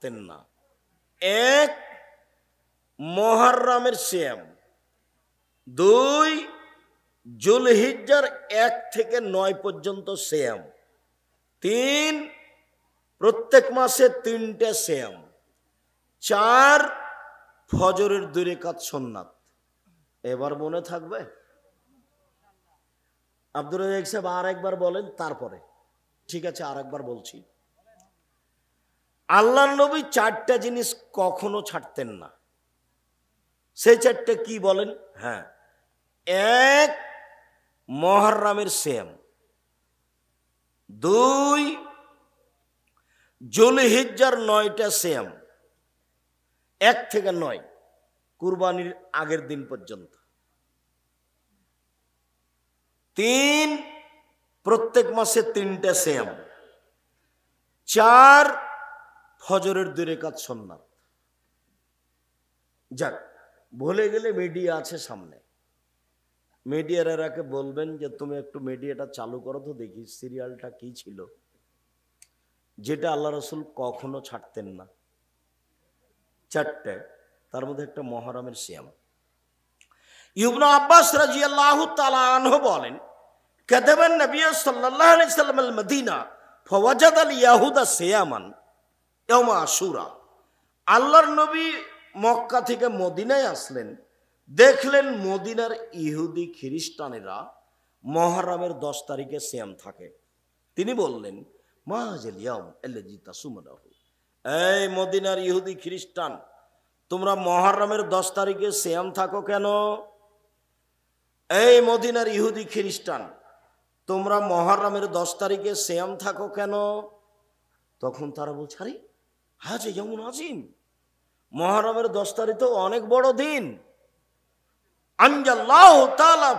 ছাড়তেন না। এক, মহারামের শ্যাম দুই, জুলহিজ্জার এক থেকে নয় পর্যন্ত শ্যাম তিন, প্রত্যেক মাসে তিনটে শ্যাম চার, ফজরের দুই রেখাত সন্ন্যাত এবার মনে থাকবে? আব্দুল রাজাক সাহেব আর একবার বলেন, তারপরে। ঠিক আছে আর একবার বলছি। আল্লাহ নবী চারটা জিনিস কখনো ছাড়তেন না। সেই চারটে কি বলেন? হ্যাঁ। এক, মহারামের সেম দুই, জুলহিজ্জার নয়টা সেম এক থেকে নয়, কুরবানির আগের দিন পর্যন্ত। তিন, প্রত্যেক মাসে তিনটা সেম চার ফজরের দুই কাজ সন্ন্যাত যাক ভুলে গেলে মিডিয়া আছে সামনে। মিডিয়ারাকে বলবেন যে, তুমি একটু মিডিয়াটা চালু করো তো দেখি সিরিয়ালটা কি ছিল। যেটা আল্লাহ রসুল কখনো ছাড়তেন না। চারটে, তার মধ্যে একটা মহরমের শ্যাম ইবনু আব্বাস রাজি আল্লাহ তালাহ বলেন, কেদেবেন নবী সাল্লাহ সাল্লাম মদিনা ফওয়াজাদ আল ইয়াহুদা সিয়ামান। ইয়মা আশুরা। আল্লাহর নবী মক্কা থেকে মদিনায় আসলেন। দেখলেন মদিনার ইহুদি খ্রিস্টানেরা মহারামের দশ তারিখে শ্যাম থাকে। তিনি বললেন এই মদিনার ইহুদি খ্রিস্টান, তোমরা মহারামের দশ তারিখে শ্যাম থাকো কেন? এই মদিনার ইহুদি খ্রিস্টান, তোমরা মহারামের দশ তারিখে শ্যাম থাকো কেন? তখন তারা বলছে, আরে হাজ যেমন আজিম, মহারমের দশ তারিখ তো অনেক বড় দিন। তালা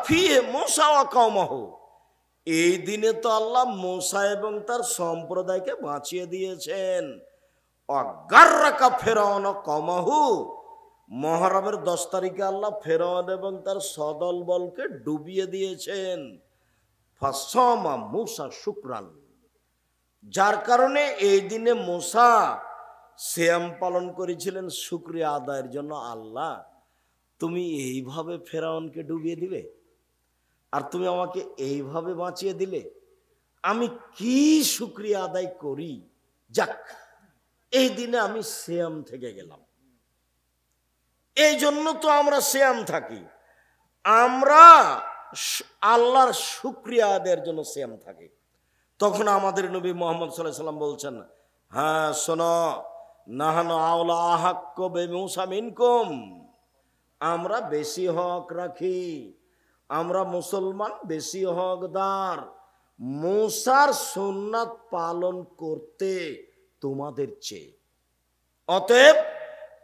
এই দিনে তো আল্লাহ মোসা এবং তার সম্প্রদায়কে বাঁচিয়ে দিয়েছেন। অগার্রাকা কমহু মহারমের দশ তারিখে আল্লাহ ফেরাউন এবং তার সদল বলকে ডুবিয়ে দিয়েছেন। ফাসমা মুসা শুক্রান। যার কারণে এই দিনে মোসা শ্যাম পালন করেছিলেন, শুক্রিয়া আদায়ের জন্য আল্লাহ, তুমি এইভাবে ফেরাউনকে ডুবিয়ে দিবে আর তুমি আমাকে এইভাবে বাঁচিয়ে দিলে? আমি কি শুক্রিয়া আদায় করি? যাক, এই দিনে আমি শ্যাম থেকে গেলাম। এই জন্য তো আমরা শ্যাম থাকি। আমরা আল্লাহর শুক্রিয়া আদায়ের জন্য শ্যাম থাকি। তখন আমাদের নবী মোহাম্মদ সাল্লাহ সাল্লাম বলছেন হ্যাঁ শোনো আওলা আমরা বেশি হক রাখি। আমরা মুসলমান বেশি হকদার। মূসার সুন্নাত পালন করতে তোমাদের চেয়ে। অতএব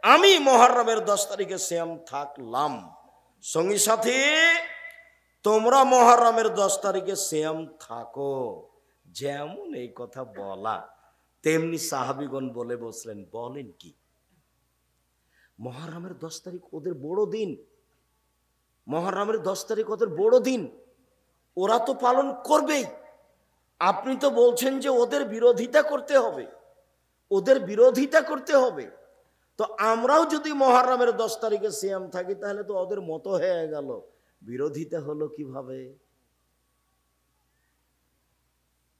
আমি মহরমের দশ তারিখে শ্যাম থাকলাম। সঙ্গী সাথী, তোমরা মহরমের দশ তারিখে শ্যাম থাকো। যেমন এই কথা বলা। তেমনি সাহাবিগণ বলে বসলেন, বলেন কি? মহারামের দশ তারিখ ওদের বড় দিন। মহারামের দশ তারিখ ওদের বড় দিন। ওরা তো পালন করবেই। আপনি তো বলছেন যে ওদের বিরোধিতা করতে হবে। ওদের বিরোধিতা করতে হবে। তো আমরাও যদি মহারামের দশ তারিখে সিয়াম থাকি, তাহলে তো ওদের মতো হয়ে গেল। বিরোধিতা হলো কীভাবে?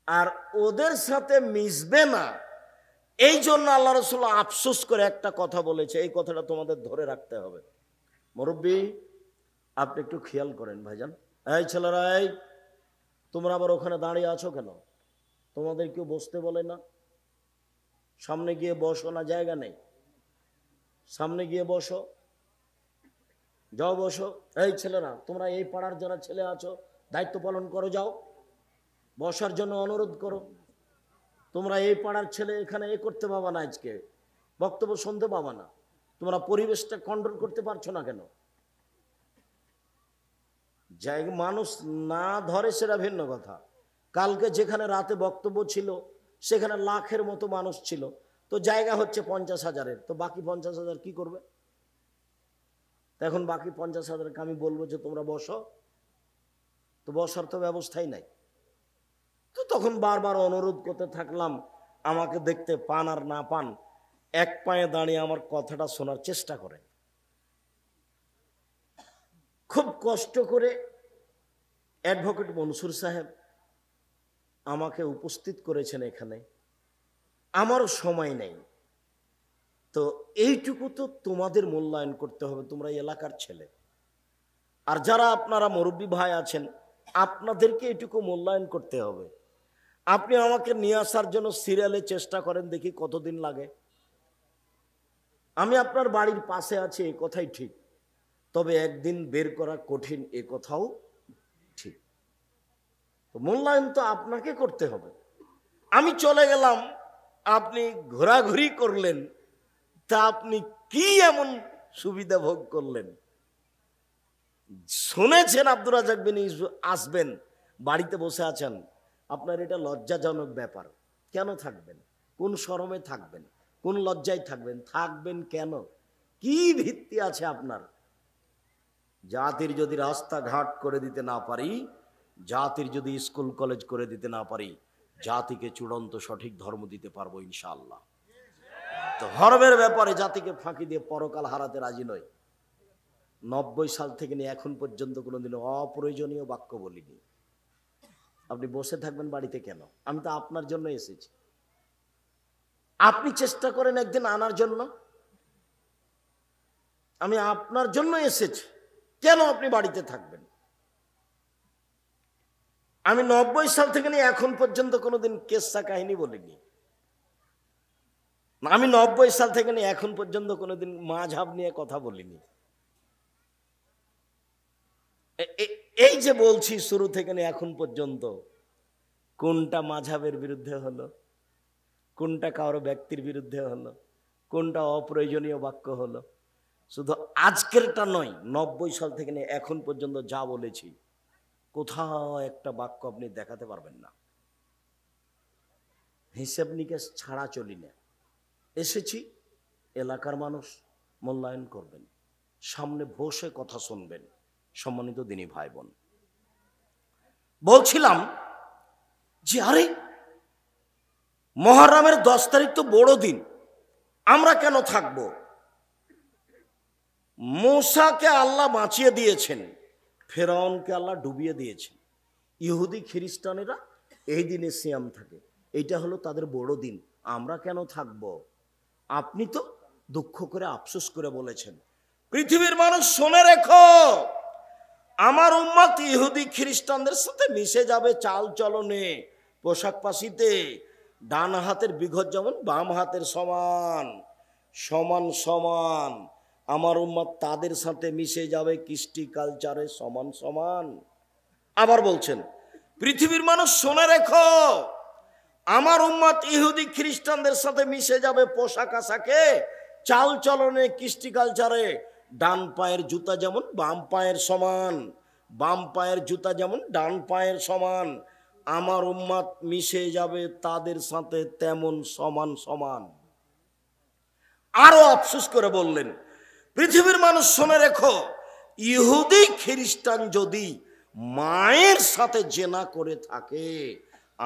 আর ওদের সাথে মিশবে না। এই জন্য আল্লাহ রসুল আফসোস করে একটা কথা বলেছে, এই কথাটা তোমাদের ধরে রাখতে হবে। মুরব্বী, আপনি একটু খেয়াল করেন ভাইজান। এই ছেলেরা, এই, তোমরা আবার ওখানে দাঁড়িয়ে আছো কেন? তোমাদের কেউ বসতে বলে না? সামনে গিয়ে বসো না, জায়গা নেই। সামনে গিয়ে বসো। যাও বসো। এই ছেলেরা, তোমরা এই পাড়ার যারা ছেলে আছো, দায়িত্ব পালন করো, যাও। বসার জন্য অনুরোধ করো। তোমরা এই পাড়ার ছেলে এখানে এ করতে পাবা না আজকে। বক্তব্য শুনতে পাবা না। তোমরা পরিবেশটা কন্ট্রোল করতে পারছ না কেন? জায়গা মানুষ না ধরে সেটা ভিন্ন কথা। কালকে যেখানে রাতে বক্তব্য ছিল, সেখানে লাখের মতো মানুষ ছিল। তো জায়গা হচ্ছে পঞ্চাশ হাজারের। তো বাকি পঞ্চাশ হাজার কি করবে? এখন বাকি পঞ্চাশ হাজারকে আমি বলব যে তোমরা বসো। তো বসার তো ব্যবস্থাই নাই। তো তখন বারবার অনুরোধ করতে থাকলাম, আমাকে দেখতে পান আর না পান, এক পায়ে দাঁড়িয়ে আমার কথাটা শোনার চেষ্টা করেন। খুব কষ্ট করে অ্যাডভোকেট মনসুর সাহেব আমাকে উপস্থিত করেছেন এখানে। আমারও সময় নেই। তো এইটুকু তো তোমাদের মূল্যায়ন করতে হবে, তোমরা এলাকার ছেলে। আর যারা আপনারা মুরব্বী ভাই আছেন, আপনাদেরকে এটুকু মূল্যায়ন করতে হবে। আপনি আমাকে নিয়ে আসার জন্য সিরিয়ালে চেষ্টা করেন দেখি কতদিন লাগে। আমি আপনার বাড়ির পাশে আছি, এ কথাই ঠিক। তবে একদিন বের করা কঠিন, এ কথাও ঠিক। মূল্যায়ন তো আপনাকে করতে হবে। আমি চলে গেলাম, আপনি ঘোরাঘুরি করলেন, তা আপনি কি এমন সুবিধা ভোগ করলেন? শুনেছেন আব্দুর রাজাক বিন আসবেন, বাড়িতে বসে আছেন। আপনার এটা লজ্জাজনক ব্যাপার। কেন থাকবেন? কোন শরমে থাকবেন? কোন লজ্জায় থাকবেন? থাকবেন কেন? কি ভিত্তি আছে আপনার? জাতির যদি রাস্তাঘাট করে দিতে না পারি, জাতির যদি স্কুল, কলেজ করে দিতে না পারি, জাতিকে চূড়ান্ত সঠিক ধর্ম দিতে পারব ইনশাআল্লাহ। ধর্মের ব্যাপারে জাতিকে ফাঁকি দিয়ে পরকাল হারাতে রাজি নয় নব্বই সাল থেকে নিয়ে এখন পর্যন্ত কোনোদিন অপ্রয়োজনীয় বাক্য বলিনি। আপনি বসে থাকবেন বাড়িতে কেন? আমি তো আপনার জন্য এসেছি। আপনি চেষ্টা করেন একদিন আনার জন্য। আমি আপনার জন্য এসেছি। কেন আপনি বাড়িতে থাকবেন? আমি নব্বই সাল থেকে নিয়ে এখন পর্যন্ত কোনোদিন কেসা কাহিনী বলিনি। আমি নব্বই সাল থেকে নিয়ে এখন পর্যন্ত কোনোদিন মাঝাব নিয়ে কথা বলিনি। এই যে বলছি শুরু থেকে নিয়ে এখন পর্যন্ত, কোনটা মাঝাবের বিরুদ্ধে হলো? কোনটা কারও ব্যক্তির বিরুদ্ধে হলো? কোনটা অপ্রয়োজনীয় বাক্য হলো? শুধু আজকেরটা নয়, নব্বই সাল থেকে নিয়ে এখন পর্যন্ত যা বলেছি, কোথাও একটা বাক্য আপনি দেখাতে পারবেন না। হিসেব নিকেশ ছাড়া চলি না। এসেছি, এলাকার মানুষ মূল্যায়ন করবেন, সামনে বসে কথা শুনবেন। সম্মানিত দিনী ভাই বোন বলছিলাম যে, আরে, মহারামের দশ তারিখ তো বড় দিন, আমরা কেন থাকব? মোসাকে আল্লাহ বাঁচিয়ে দিয়েছেন, ফেরাউনকে আল্লাহ ডুবিয়ে দিয়েছেন। ইহুদি খ্রিস্টানেরা এই দিনে সিয়াম থাকে, এটা হলো তাদের বড় দিন, আমরা কেন থাকব? আপনি তো দুঃখ করে আফসোস করে বলেছেন, পৃথিবীর মানুষ শুনে রেখো। আমার উম্মত ইহুদি খ্রিস্টানদের সাথে মিশে যাবে চাল চলনে, পোশাক পাশিতে, ডান হাতের বিঘত যেমন, বাম হাতের সমান সমান সমান। আমার উম্মত তাদের সাথে মিশে যাবে, কৃষ্টি কালচারে সমান সমান। আবার বলছেন, পৃথিবীর মানুষ শুনে রেখো, আমার উম্মত ইহুদি খ্রিস্টানদের সাথে মিশে যাবে পোশাক আশাকে, চাল চলনে, কৃষ্টি কালচারে ডান পায়ের জুতা যেমন, বাম পায়ের সমান। বাম পায়ের জুতা যেমন, ডান পায়ের সমান। আমার উম্মাত মিশে যাবে তাদের সাথে তেমন সমান সমান। আরও আফসোস করে বললেন, পৃথিবীর মানুষ শুনে রেখো, ইহুদি খ্রিস্টান যদি মায়ের সাথে জেনা করে থাকে,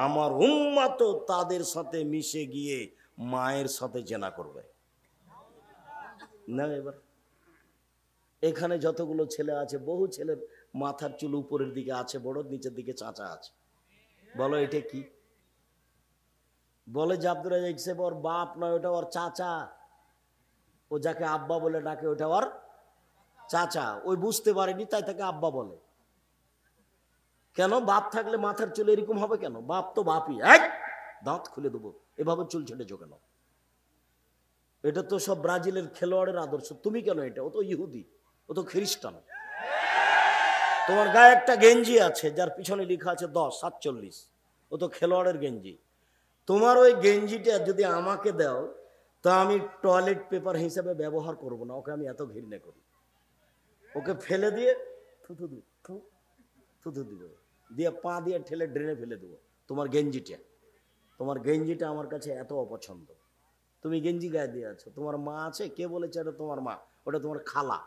আমার উম্মা তো তাদের সাথে মিশে গিয়ে মায়ের সাথে জেনা করবে। না, এবার এখানে যতগুলো ছেলে আছে, বহু ছেলের মাথার চুল উপরের দিকে আছে বড় নিচের দিকে চাচা আছে। বলো এটা কি? বলে যে আব্দুল ওর বাপ নয়, ওটা ওর চাচা। ও যাকে আব্বা বলে ডাকে, ওটা ওর চাচা। ওই বুঝতে পারেনি, তাই তাকে আব্বা বলে। কেন? বাপ থাকলে মাথার চুল এরকম হবে কেন? বাপ তো বাপই। এক দাঁত খুলে দেবো। এভাবে চুল ছেটেছো কেন? এটা তো সব ব্রাজিলের খেলোয়াড়ের আদর্শ। তুমি কেন এটা? ও তো ইহুদি। ও তো খ্রিস্টান। তোমার গায়ে একটা গেঞ্জি আছে, যার পিছনে লেখা আছে দশ, সাতচল্লিশ। ও তো খেলোয়াড়ের গেঞ্জি। তোমার ওই গেঞ্জিটা যদি আমাকে দাও, তা আমি টয়লেট পেপার হিসেবে ব্যবহার করব না, ওকে আমি এত ঘৃণা করি। ওকে ফেলে দিয়ে থুথু দিব থুথু দিব। দিয়ে পা দিয়ে ঠেলে ড্রেনে ফেলে দেবো তোমার গেঞ্জিটা। তোমার গেঞ্জিটা আমার কাছে এত অপছন্দ। তুমি গেঞ্জি গায়ে দিয়ে আছো। তোমার মা আছে, কে বলেছে এটা তোমার মা? ওটা তোমার খালা।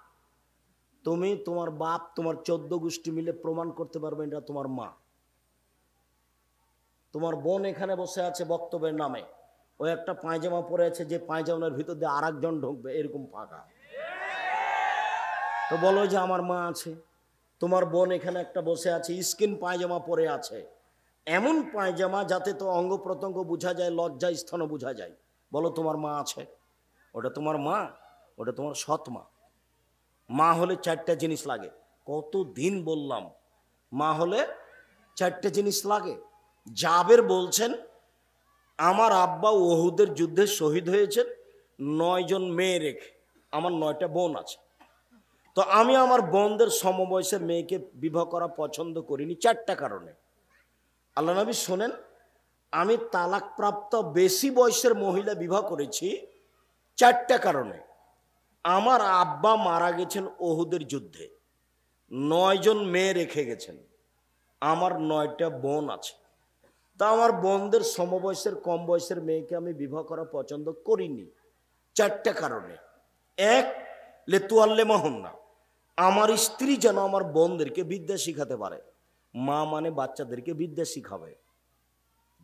তুমি তোমার বাপ, তোমার চোদ্দ গোষ্ঠী মিলে প্রমাণ করতে পারবে এটা তোমার মা। তোমার বোন এখানে বসে আছে বক্তব্যের নামে। ওই একটা পায়জামা পরে আছে, যে পায়জামার ভিতর দিয়ে আর একজন ঢুকবে, এরকম ফাঁকা তো বলো যে আমার মা আছে, তোমার বোন এখানে একটা বসে আছে, স্কিন পায়জামা পরে আছে। এমন পায়জামা যাতে তো অঙ্গ প্রত্যঙ্গ বোঝা যায়, লজ্জা স্থানও বোঝা যায়। বলো তোমার মা আছে, ওটা তোমার মা, ওটা তোমার সৎ মা। মা হলে চারটা জিনিস লাগে। কত দিন বললাম, মা হলে চারটে জিনিস লাগে। জাবের বলছেন, আমার আব্বা ওহুদের যুদ্ধে শহীদ হয়েছেন নয়জন মেয়ে রেখে, আমার নয়টা বোন আছে। তো আমি আমার বোনদের সমবয়সের মেয়েকে বিবাহ করা পছন্দ করিনি, চারটা কারণে। আল্লাহ নবী শোনেন, আমি তালাকপ্রাপ্ত বেশি বয়সের মহিলা বিবাহ করেছি, চারটা কারণে। আমার আব্বা মারা গেছেন ওহুদের যুদ্ধে। নয়জন মেয়ে রেখে গেছেন। আমার নয়টা বোন আছে। তা আমার বোনদের সমবয়সের, কম বয়সের মেয়েকে আমি বিবাহ করা পছন্দ করিনি। চারটা কারণে। এক, লেতুয়াল্লে না আমার স্ত্রী যেন আমার বোনদেরকে বিদ্যা শিখাতে পারে। মা মানে বাচ্চাদেরকে বিদ্যা শিখাবে।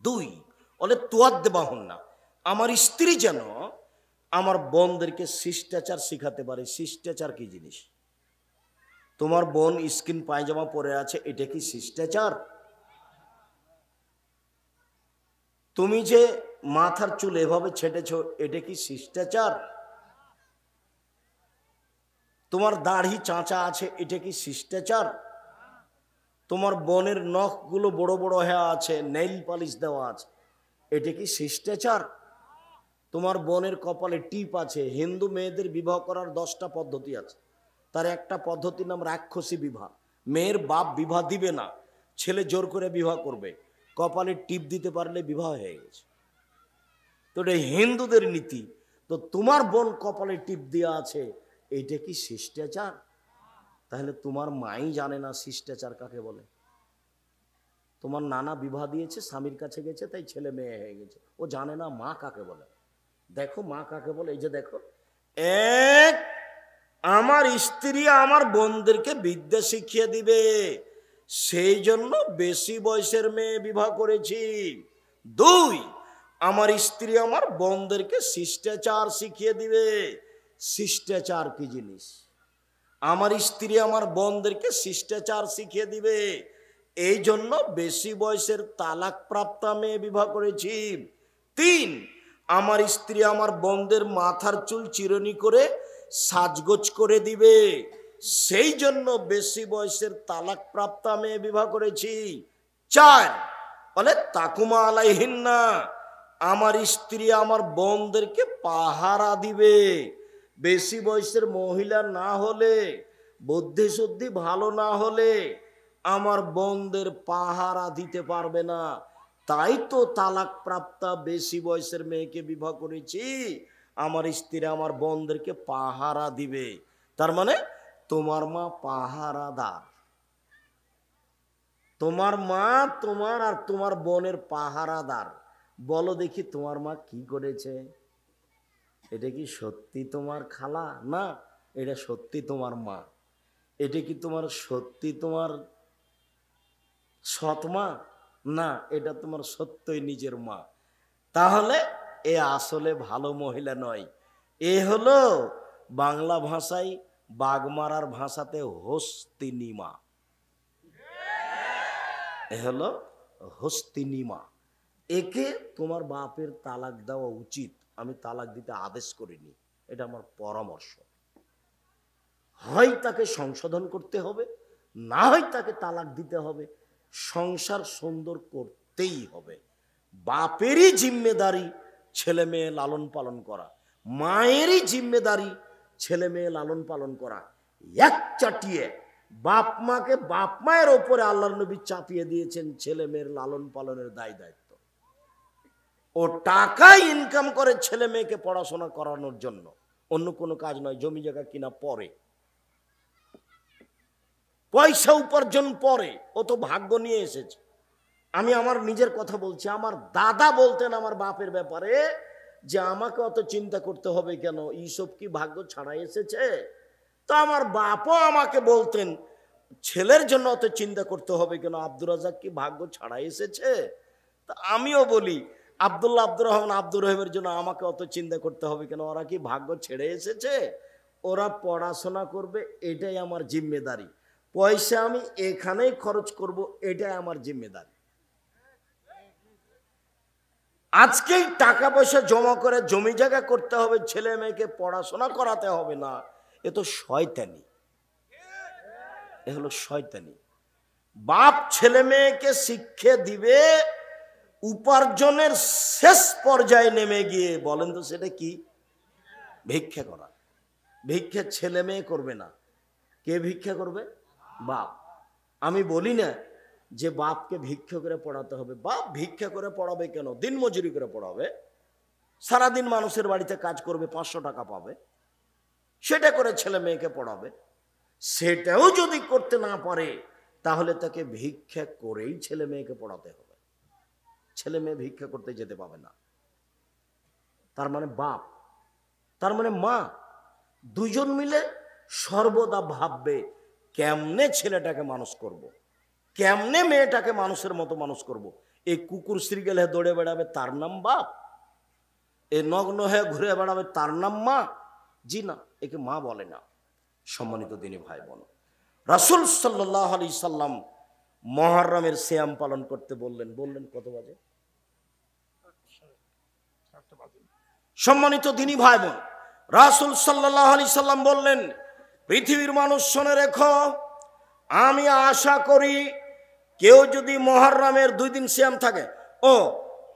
দুই বলে তোয়াদ্দে না আমার স্ত্রী যেন আমার বোনদেরকে শিষ্টাচার শিখাতে পারে। শিষ্টাচার কি জিনিস? তোমার বোন স্কিন পায়জামা পরে আছে, এটা কি শিষ্টাচার? তুমি যে মাথার চুল এভাবে ছেটেছ, এটা কি শিষ্টাচার? তোমার দাড়ি চাঁচা আছে, এটা কি শিষ্টাচার? তোমার বনের নখগুলো বড় বড় হয়ে আছে নেইল পালিশ দেওয়া আছে, এটা কি শিষ্টাচার? তোমার বনের কপালে টিপ আছে, হিন্দু মেয়েদের বিবাহ করার দশটা পদ্ধতি আছে। তার একটা পদ্ধতির নাম রাক্ষসী বিবাহ। মেয়ের বাপ বিবাহ দিবে না, ছেলে জোর করে বিবাহ করবে। কপালে টিপ দিতে পারলে বিবাহ হয়ে গেছে। তো এটা হিন্দুদের নীতি। তো তোমার বোন কপালে টিপ দেওয়া আছে, এইটা কি শিষ্টাচার? তাহলে তোমার মাই জানে না শিষ্টাচার কাকে বলে। তোমার নানা বিবাহ দিয়েছে, স্বামীর কাছে গেছে, তাই ছেলে মেয়ে হয়ে গেছে। ও জানে না মা কাকে বলে। দেখো মা কাকে বলে, এই যে দেখো। এক, আমার স্ত্রী আমার বোনদেরকে বিদ্যা শিখিয়ে দিবে। সেই জন্য বেশি বয়সের মেয়ে বিবাহ করেছি। দুই, আমার স্ত্রী আমার বোনদেরকে শিষ্টাচার শিখিয়ে দিবে। শিষ্টাচার কি জিনিস? আমার স্ত্রী আমার বোনদেরকে শিষ্টাচার শিখিয়ে দিবে। এই জন্য বেশি বয়সের তালাক প্রাপ্তা মেয়ে বিবাহ করেছি। তিন আমার স্ত্রী আমার বোনদের মাথার চুল চিরনি করে সাজগোজ করে দিবে। সেই জন্য বেশি বয়সের তালাক প্রাপ্তা মেয়ে বিবাহ করেছি। চার, বলে, তাকুমা আলাইহিন্না, আমার স্ত্রী আমার বোনদেরকে পাহারা দিবে। বেশি বয়সের মহিলা না হলে বুদ্ধি শুদ্ধি ভালো না হলে, আমার বোনদের পাহারা দিতে পারবে না। তাই তো তালাক প্রাপ্তা বেশি বয়সের মেয়েকে বিবাহ করেছি। আমার স্ত্রী আমার বোনদেরকে পাহারা দিবে। তার মানে তোমার মা পাহারাদার। তোমার মা, তোমার আর তোমার বোনের পাহারাদার। বলো দেখি তোমার মা কি করেছে? এটা কি সত্যি তোমার খালা? না, এটা সত্যি তোমার মা। এটা কি তোমার সত্যি তোমার সৎ মা? না, এটা তোমার সত্যই নিজের মা। তাহলে এ আসলে ভালো মহিলা নয়। এ হলো বাংলা ভাষায় বাগমারার ভাষাতে হস্তিনিমা। এ হলো হস্তিনিমা। একে তোমার বাপের তালাক দেওয়া উচিত। আমি তালাক দিতে আদেশ করিনি। এটা আমার পরামর্শ। হয় তাকে সংশোধন করতে হবে, না হয় তাকে তালাক দিতে হবে। সংসার সুন্দর করতেই হবে। বাপেরই জিম্মেদারি ছেলে মেয়ে লালন পালন করা। মায়েরই জিম্মেদারি ছেলে মেয়ে লালন পালন করা। এক চাটিয়ে বাপ মাকে বাপ মায়ের ওপরে আল্লাহ নবী চাপিয়ে দিয়েছেন ছেলে মেয়ের লালন পালনের দায় দায়িত্ব। ও টাকা ইনকাম করে ছেলে মেয়েকে পড়াশোনা করানোর জন্য। অন্য কোনো কাজ নয়, জমি জায়গা কিনা পরে। পয়সা উপার্জন পরে ও তো ভাগ্য নিয়ে এসেছে। আমি আমার নিজের কথা বলছি, আমার দাদা বলতেন আমার বাপের ব্যাপারে যে আমাকে অত চিন্তা করতে হবে কেন? এইসব কি ভাগ্য ছাড়া এসেছে? তো আমার বাপও আমাকে বলতেন, ছেলের জন্য অত চিন্তা করতে হবে কেন? আব্দুর রাজাক কি ভাগ্য ছাড়া এসেছে? তা আমিও বলি, আবদুল্লাহ আব্দুর রহমান আব্দুর রহিমের জন্য আমাকে অত চিন্তা করতে হবে কেন? ওরা কি ভাগ্য ছেড়ে এসেছে? ওরা পড়াশোনা করবে, এটাই আমার জিম্মেদারি। পয়সা আমি এখানেই খরচ করব, এটাই আমার জিম্মেদারি। আজকেই টাকা পয়সা জমা করে জমি জায়গা করতে হবে, ছেলে মেয়েকে পড়াশোনা করাতে হবে না, এ তো শয়তানি। এ হলো শয়তানি। বাপ ছেলে মেয়েকে শিক্ষা দিবে, উপার্জনের শেষ পর্যায়ে নেমে গিয়ে, বলেন তো সেটা কি? ভিক্ষা করা। ভিক্ষা ছেলে মেয়ে করবে না। কে ভিক্ষা করবে? বাপ। আমি বলি না যে বাপকে ভিক্ষা করে পড়াতে হবে। বাপ ভিক্ষা করে পড়াবে কেন? দিন মজুরি করে পড়াবে। সারাদিন মানুষের বাড়িতে কাজ করবে, পাঁচশো টাকা পাবে। সেটা করে ছেলে মেয়েকে পড়াবে। সেটাও যদি করতে না পারে, তাহলে তাকে ভিক্ষা করেই ছেলে মেয়েকে পড়াতে হবে। ছেলে মেয়ে ভিক্ষা করতে যেতে পাবে না। তার মানে বাপ, তার মানে মা, দুজন মিলে সর্বদা ভাববে কেমনে ছেলেটাকে মানুষ করব। কেমনে মেয়েটাকে মানুষের মতো মানুষ করব। এই কুকুর শ্রীগেল হয়ে দৌড়ে বেড়াবে, তার নাম বাপ। এ নগ্ন হয়ে ঘুরে বেড়াবে, তার নাম মা। জি না, একে মা বলে না। সম্মানিত দিনী ভাই বোন রাসুল সাল্লাহ আলি সাল্লাম মহারামের শ্যাম পালন করতে বললেন। বললেন কত বাজে? সম্মানিত দিনী ভাই বোন রাসুল সাল্লাহ আলি সাল্লাম বললেন পৃথিবীর মানুষ শোনে রেখো, আমি আশা করি কেউ যদি মহারামের দুই দিন শ্যাম থাকে, ও,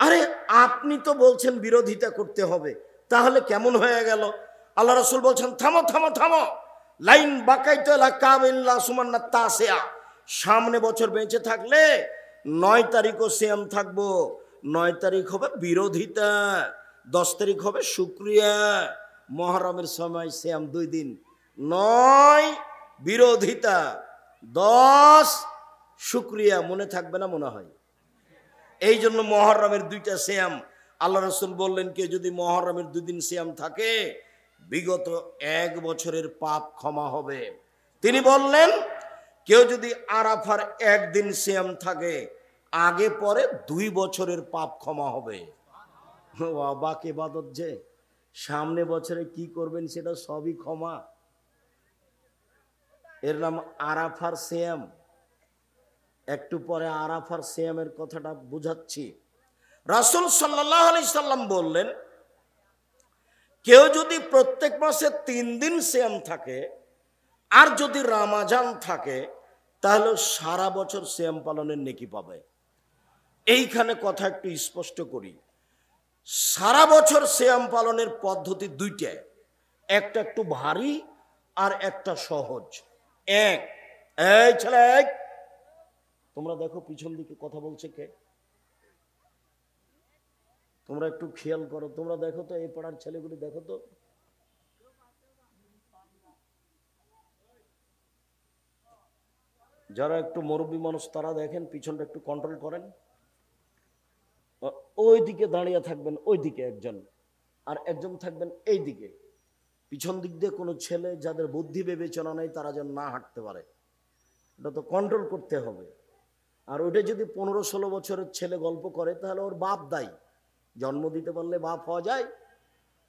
আরে আপনি তো বলছেন বিরোধিতা করতে হবে, তাহলে কেমন হয়ে গেল? আল্লাহ রসুল বলছেন, থামো থামো থামো। লাইন বাকাইতো কাবিল্লা তাসেয়া। সামনে বছর বেঁচে থাকলে নয় তারিখও শ্যাম থাকব। নয় তারিখ হবে বিরোধিতা, দশ তারিখ হবে শুক্রিয়া। মহরমের সময় শ্যাম দুই দিন। নয় বিরোধিতা, দশ শুক্রিয়া, মনে থাকবে না, মনে হয়। এই জন্য মহরমের দুইটা শ্যাম আল্লাহ রসুল বললেন কে যদি মহরমের দুদিন শ্যাম থাকে, বিগত এক বছরের পাপ ক্ষমা হবে। তিনি বললেন, কেউ যদি আরাফার একদিন শ্যাম থাকে, আগে পরে দুই বছরের পাপ ক্ষমা হবে। অবাক এবাদত যে, সামনে বছরে কি করবেন সেটা সবই ক্ষমা। এর নাম আরাফার শ্যাম একটু পরে আরাফার শ্যামের কথাটা বুঝাচ্ছি। রাসুল সাল্লাহ আলি সাল্লাম বললেন, কেউ যদি প্রত্যেক মাসে তিন দিন শ্যাম থাকে, আর যদি রামাজান থাকে, তাহলে সারা বছর শ্যাম পালনের নেকি পাবে। এইখানে কথা একটু স্পষ্ট করি। সারা বছর শ্যাম পালনের পদ্ধতি দুইটা একটা একটু ভারী আর একটা সহজ। এক। এই ছেলে এক। তোমরা দেখো পিছন দিকে কথা বলছে কে? তোমরা একটু খেয়াল করো। তোমরা দেখো তো এই পাড়ার ছেলেগুলি, দেখো তো। যারা একটু মুরব্বী মানুষ, তারা দেখেন পিছনটা একটু কন্ট্রোল করেন। ওই দিকে দাঁড়িয়ে থাকবেন ওই দিকে একজন। আর একজন থাকবেন এই দিকে পিছন দিক দিয়ে কোনো ছেলে যাদের বুদ্ধি বিবেচনা নেই, তারা যেন না হাঁটতে পারে। এটা তো কন্ট্রোল করতে হবে। আর ওইটা যদি পনেরো ষোলো বছরের ছেলে গল্প করে, তাহলে ওর বাপ দায়ী। জন্ম দিতে পারলে বাপ হওয়া যায়।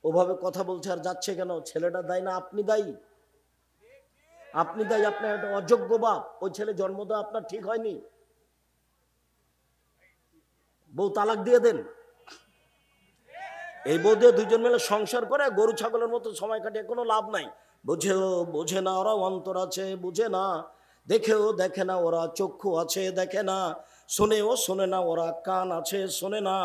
ওভাবে কথা বলছে আর যাচ্ছে কেন? ছেলেটা দায়ী না, আপনি দায়ী। আপনি দায়ী, আপনার একটা অযোগ্য বাপ। ওই ছেলে জন্ম দেওয়া আপনার ঠিক হয়নি। বউ তালাক দিয়ে দেন। এই বউ দিয়ে দুজন মিলে সংসার করে গরু, ছাগলের মতো সময় কাটিয়ে কোনো লাভ নাই। বুঝেও, বোঝে না ওরা অন্তর আছে, বুঝে না। দেখেও দেখে না ওরা চক্ষু আছে, দেখে না। শোনেও শোনে না ওরা কান আছে, শোনে না।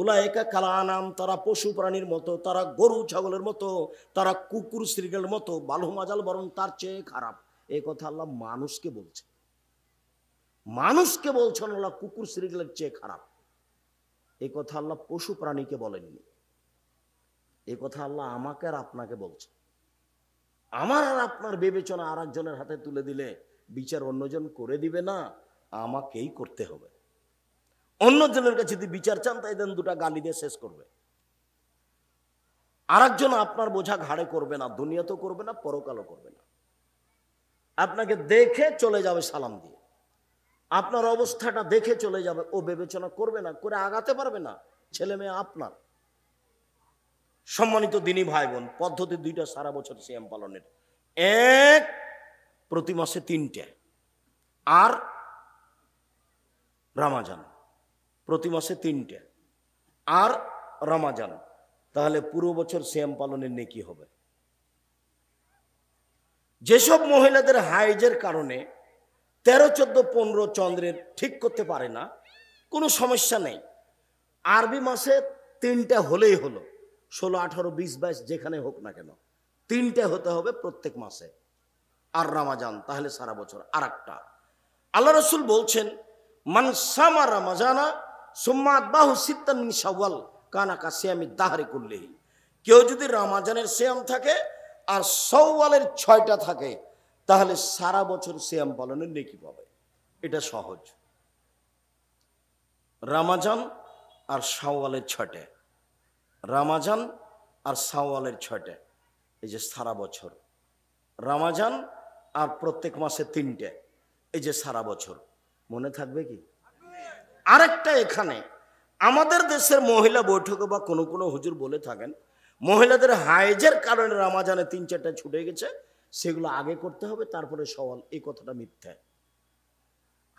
উলায়কা কালা নাম তারা পশু প্রাণীর মতো, তারা গরু, ছাগলের মতো, তারা কুকুর শ্রীগের মতো বালু মাজাল বরং তার চেয়ে খারাপ। এ কথা আল্লাহ মানুষকে বলছে। মানুষকে বলছেন আল্লাহ কুকুর শ্রীগেলের চেয়ে খারাপ। এই কথা আল্লাহ পশু প্রাণীকে বলেননি। এই কথা আল্লাহ আমাকে আর আপনাকে বলছে। আমার আর আপনার বিবেচনা আর একজনের হাতে তুলে দিলে বিচার অন্যজন করে দিবে না, আমাকেই করতে হবে। অন্যজনের কাছে যদি বিচার চান, তাই দেন দুটা গালি দিয়ে শেষ করবে। আর একজন আপনার বোঝা ঘাড়ে করবে না দুনিয়া তো করবে না, পরকালও করবে না। আপনাকে দেখে চলে যাবে সালাম দিয়ে। আপনার অবস্থাটা দেখে চলে যাবে, ও বিবেচনা করবে না, করে আগাতে পারবে না, ছেলে মেয়ে আপনার। সম্মানিত দিনী ভাই বোন পদ্ধতি দুইটা সারা বছর সিয়াম পালনের। এক, প্রতি মাসে তিনটে। আর রামাজান, প্রতি মাসে তিনটে। আর রামাজান, তাহলে পুরো বছর সিয়াম পালনের নেকি হবে। যেসব মহিলাদের হাইজের কারণে তেরো, চোদ্দ, পনেরো চন্দ্রের ঠিক করতে পারে না, কোনো সমস্যা নেই। আরবি মাসে তিনটা হলেই হলো। ষোলো, আঠারো, বিশ, বাইশ, যেখানে হোক না কেন, তিনটে হতে হবে প্রত্যেক মাসে। আর রামাজান, তাহলে সারা বছর আর একটা আল্লাহ রসুল বলছেন মানসামা রামাজানা সুম্মাত বাহু সিত্তান মিন শাওয়াল, কানা দাহারে করলেই কেউ যদি রামাজানের শ্যাম থাকে, আর সৌওয়ালের ছয়টা থাকে, তাহলে সারা বছর শ্যাম পালনের নেকি পাবে। এটা সহজ। রামাজান আর শাওয়ালের ছয়টা রামাজান আর সাওয়ালের ছয়টা, এই যে সারা বছর। রামাজান আর প্রত্যেক মাসে তিনটে, এই যে সারা বছর। মনে থাকবে কি? আরেকটা এখানে, আমাদের দেশের মহিলা বৈঠকে বা কোনো কোনো হুজুর বলে থাকেন, মহিলাদের হাইজের কারণে রামাজানে তিন চারটা ছুটে গেছে, সেগুলো আগে করতে হবে, তারপরে সওয়াল, এই কথাটা মিথ্যা।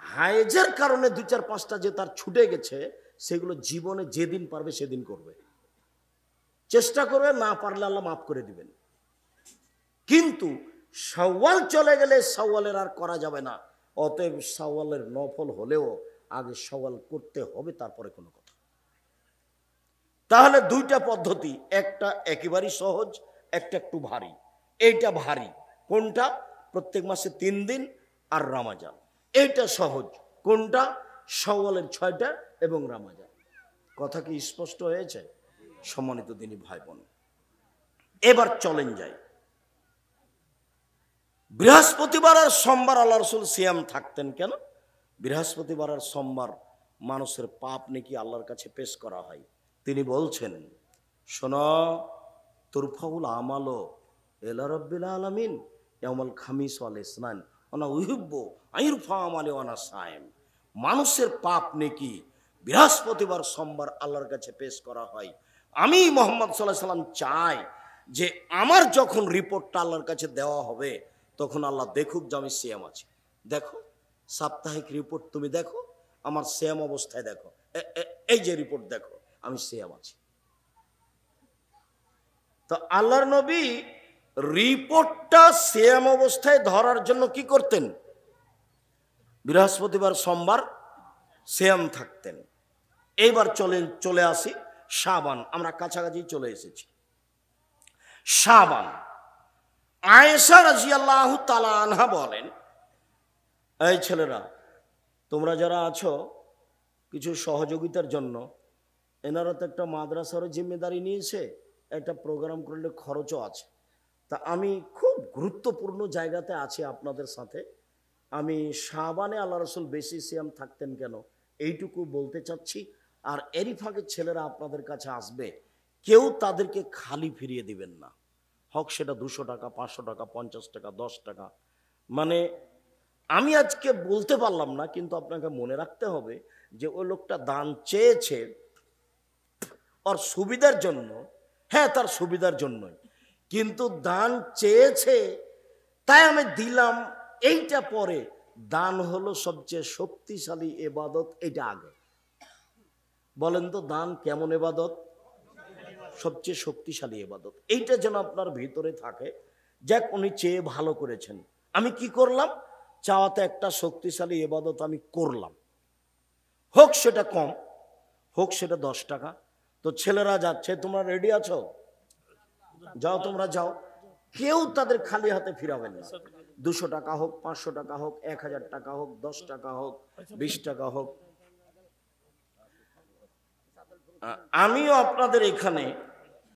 হাইজের কারণে দু চার পাঁচটা যে তার ছুটে গেছে, সেগুলো জীবনে যেদিন পারবে সেদিন করবে। চেষ্টা করবে, না পারলে আল্লাহ মাফ করে দিবেন। কিন্তু সওয়াল চলে গেলে সওয়ালের আর করা যাবে না। অতএব সওয়ালের নফল হলেও আগে সওয়াল করতে হবে, তারপরে কোনো কথা। তাহলে দুইটা পদ্ধতি, একটা একেবারেই সহজ, একটা একটু ভারী। এইটা ভারী, কোনটা? প্রত্যেক মাসে তিন দিন আর রামাজান। এইটা সহজ, কোনটা? সওয়ালের ছয়টা এবং রামাজান। কথা কি স্পষ্ট হয়েছে? সম্মানিত দিনী ভাই বোন এবার চলেন যাই। বৃহস্পতিবার আর সোমবার আল্লাহ রসুল সিয়াম থাকতেন কেন? বৃহস্পতিবার আর সোমবার মানুষের পাপ নাকি আল্লাহর কাছে পেশ করা হয়। তিনি বলছেন, শোন, তুরফাউল আমালো এলা রব্বিল আলামিন ইয়ামাল খামিস ওয়াল ইসনান ওনা উহিব্ব আইরফা আমালে ওনা সায়েম মানুষের পাপ নাকি বৃহস্পতিবার সোমবার আল্লাহর কাছে পেশ করা হয়। আমি মোহাম্মদ সাল্লাহ সাল্লাম চাই যে আমার যখন রিপোর্টটা আল্লাহর কাছে দেওয়া হবে, তখন আল্লাহ দেখুক যে আমি সিয়াম আছি। দেখো, সাপ্তাহিক রিপোর্ট তুমি দেখো, আমার সেম অবস্থায় দেখো। এই যে রিপোর্ট দেখো, আমি সেম আছি। তো আল্লাহর নবী রিপোর্টটা সেম অবস্থায় ধরার জন্য কি করতেন? বৃহস্পতিবার সোমবার সেম থাকতেন। এইবার চলে চলে আসি। সাবান আমরা কাছাকাছি চলে এসেছি। সাবান আয়েশা রাজিয়াল্লাহ তালা আনহা বলেন, এই ছেলেরা, তোমরা যারা আছো, কিছু সহযোগিতার জন্য, এনারা তো একটা মাদ্রাসারও জিম্মেদারি নিয়েছে, একটা প্রোগ্রাম করলে খরচও আছে। তা আমি খুব গুরুত্বপূর্ণ জায়গাতে আছি আপনাদের সাথে। আমি সাবানে আল্লাহ রসুল বেশি সিয়াম থাকতেন কেন? এইটুকু বলতে চাচ্ছি। আর এরই ফাঁকে ছেলেরা আপনাদের কাছে আসবে, কেউ তাদেরকে খালি ফিরিয়ে দিবেন না। হক সেটা দুশো টাকা, পাঁচশো টাকা, পঞ্চাশ টাকা, দশ টাকা। মানে আমি আজকে বলতে পারলাম না, কিন্তু আপনাকে মনে রাখতে হবে যে ওই লোকটা দান চেয়েছে ওর সুবিধার জন্য। হ্যাঁ তার সুবিধার জন্যই। কিন্তু দান চেয়েছে, তাই আমি দিলাম। এইটা পরে দান হলো সবচেয়ে শক্তিশালী এবাদত, এটা আগে। বলেন তো, দান কেমন এবাদত? সবচেয়ে শক্তিশালী এবাদত। এইটা যেন আপনার ভিতরে থাকে। যাক, উনি চেয়ে ভালো করেছেন। আমি কি করলাম? চাওয়াতে একটা শক্তিশালী এবাদত আমি করলাম। হোক সেটা কম, হোক সেটা দশ টাকা। তো ছেলেরা যাচ্ছে, তোমরা রেডি আছো? যাও, তোমরা যাও। কেউ তাদের খালি হাতে ফিরাবেন না। দুশো টাকা হোক, পাঁচশো টাকা হোক, এক হাজার টাকা হোক, দশ টাকা হোক, বিশ টাকা হোক আমিও আপনাদের এখানে